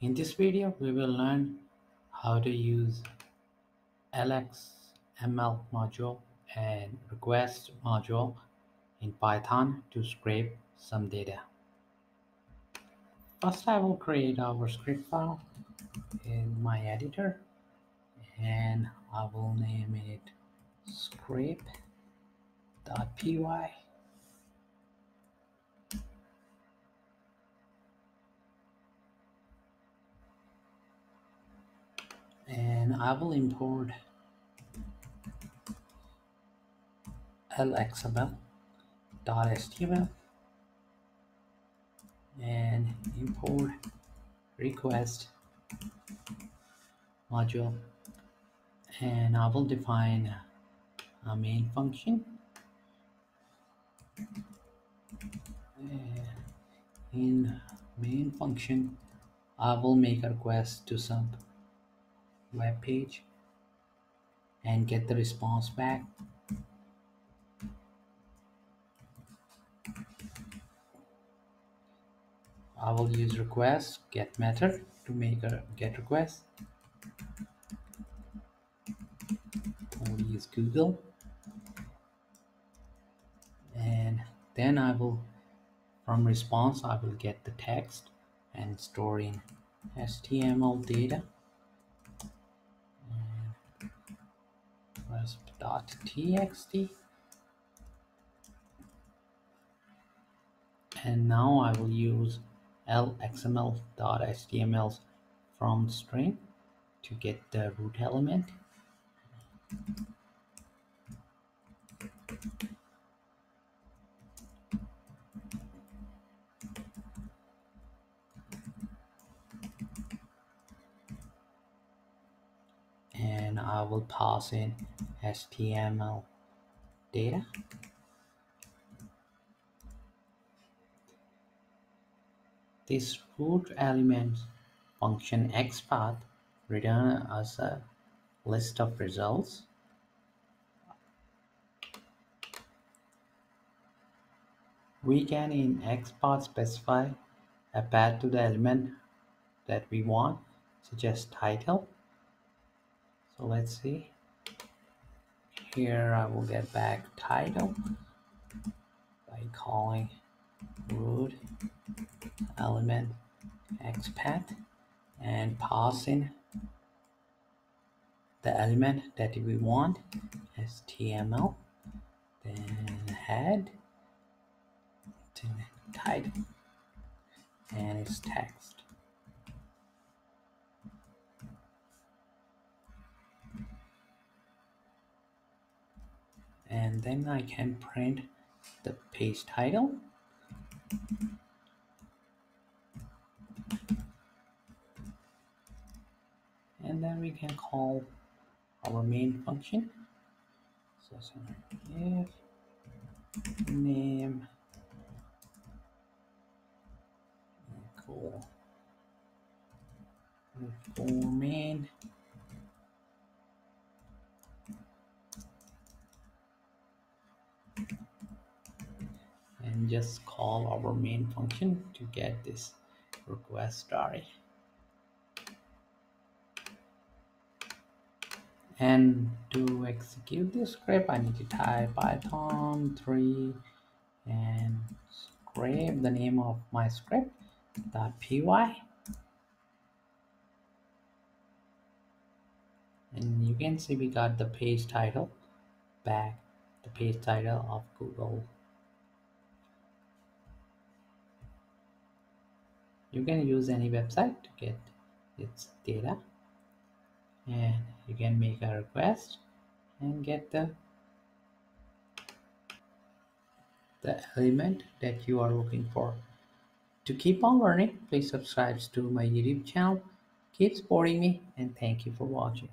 In this video, we will learn how to use LXML module and request module in Python to scrape some data. First, I will create our script file in my editor and I will name it scrape.py I will import lxml.html and import request module and I will define a main function. In main function I will make a request to some web page and get the response back. I will use request get method to make a get request. I will use Google. And then I will from response I will get the text and store in HTML data resp.text and now I will use lxml.html from string to get the root element I will pass in HTML data This root element function xpath return as a list of results. We can in xpath specify a path to the element that we want, such as title. Let's see. Here I will get back title by calling root element xpath and pass in the element that we want html then head then title and its text and then I can print the page title. And then we can call our main function. So if name equal for main just call our main function to get this request started. And to execute this script I need to type python 3 and scrape the name of my script .py and you can see we got the page title back the page title of Google you can use any website to get its data. And you can make a request and get the the element that you are looking for. To keep on learning please subscribe to my youtube channel. Keep supporting me and thank you for watching